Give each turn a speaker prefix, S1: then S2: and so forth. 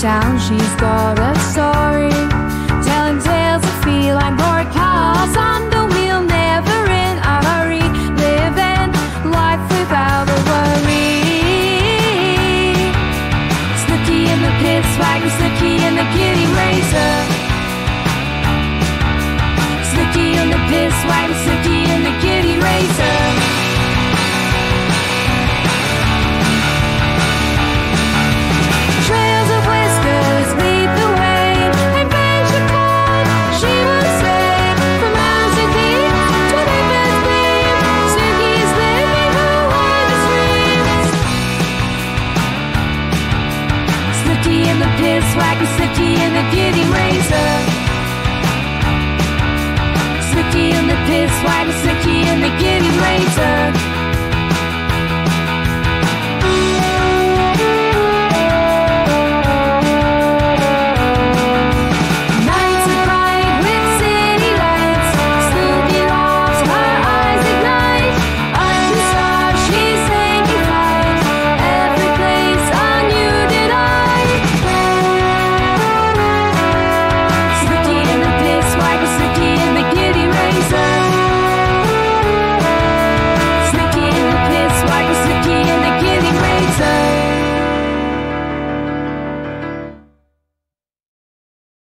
S1: town, she's got a story. Telling tales of feline bored cars on the wheel, never in a hurry. Living life without a worry. Snooky in the pit, swagger, Snooky in the Giddy Raiser. Snooky in the pit, swagger, pit, swagger, Snooky in the Giddy Raiser. Snooky in the pit, swagger, Snooky in the Giddy Raiser.